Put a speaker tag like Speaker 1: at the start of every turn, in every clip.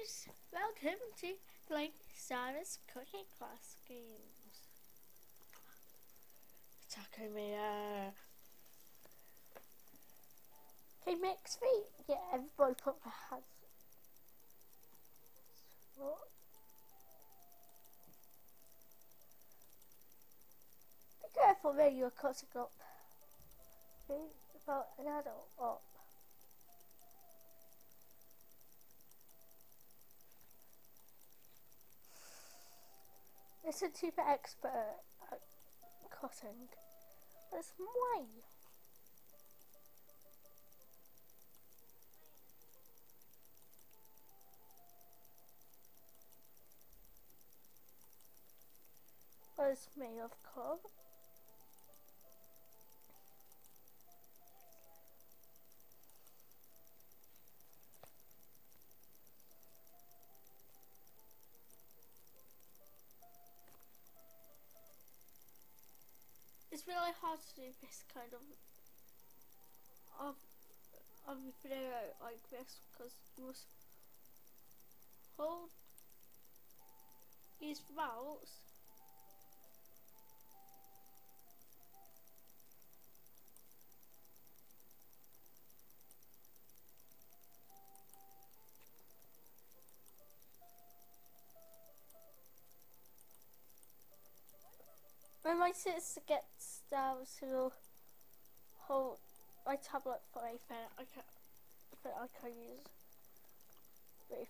Speaker 1: guys, welcome to playing Sara's Cooking Class games. Taco Mia. Okay, mix feet. Yeah, everybody put their hands. What? Be careful where you're cutting up. Be about an adult up. Listen to the expert at cutting. That's why. Was me, of course. Really hard to do this kind of of of video like this because you must hold these valves When my sister gets down to hold my tablet for a pen, I can't. I can use very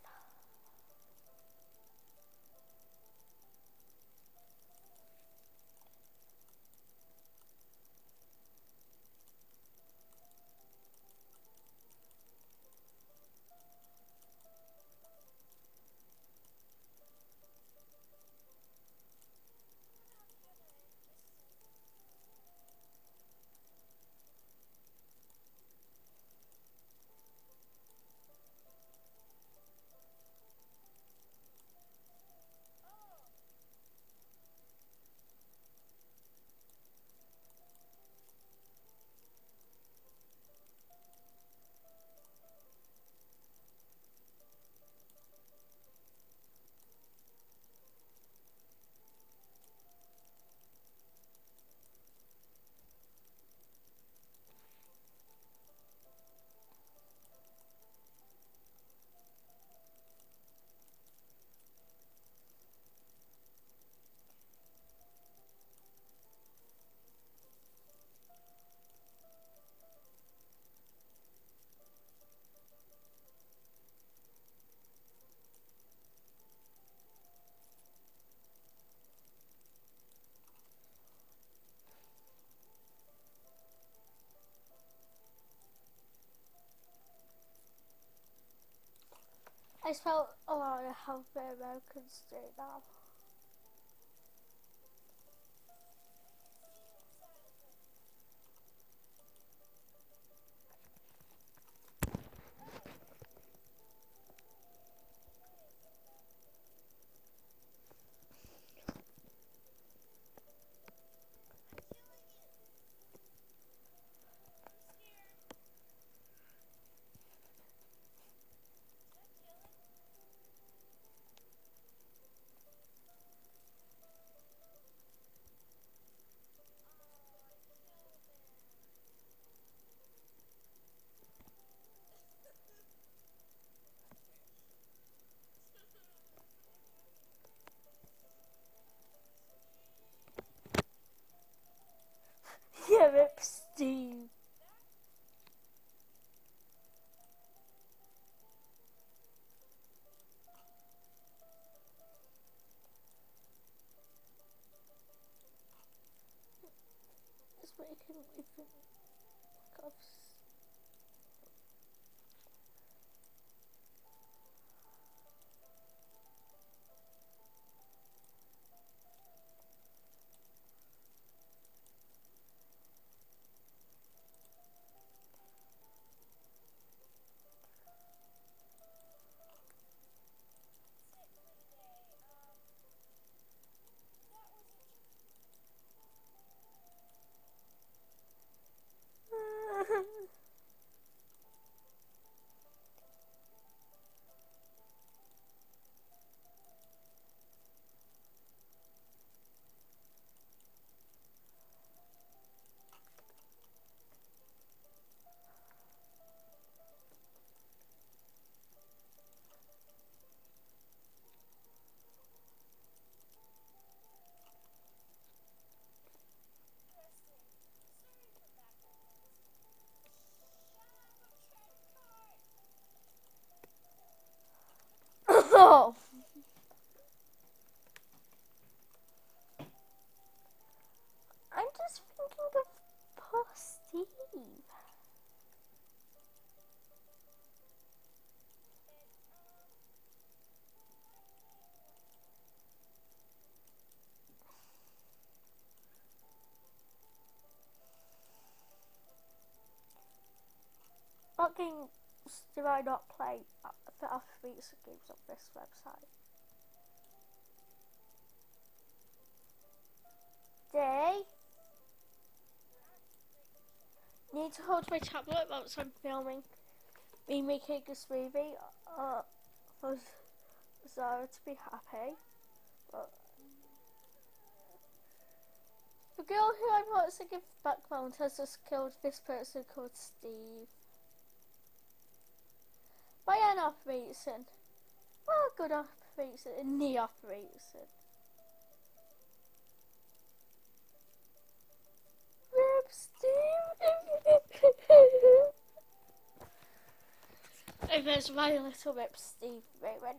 Speaker 1: I felt a lot of how the Americans do now. Just making me think of what games do I not play for athletes games on this website? Day. Need to hold my tablet whilst I'm filming me making this smoothie uh, for Zara to be happy. But the girl who I want to give background has just killed this person called Steve. By an operation. Well, good operation, a knee operation. And there's my little Rip Steve moment.